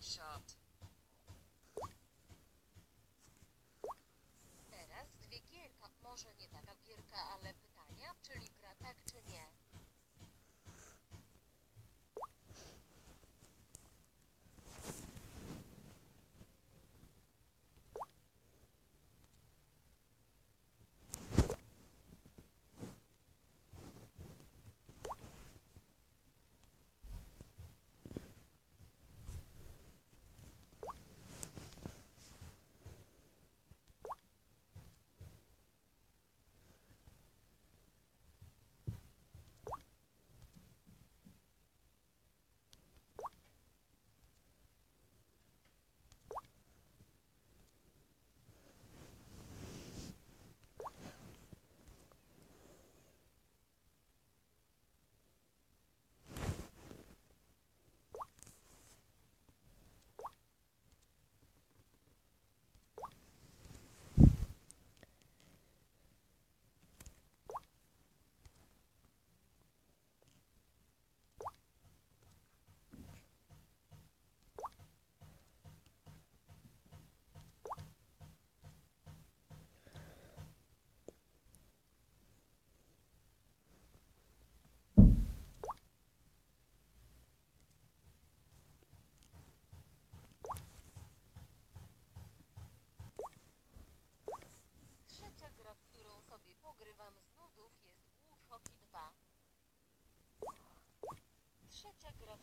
shaft.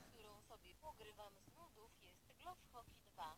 którą sobie pogrywam z nudów jest Glavhockey 2.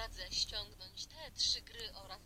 radzę ściągnąć te trzy gry oraz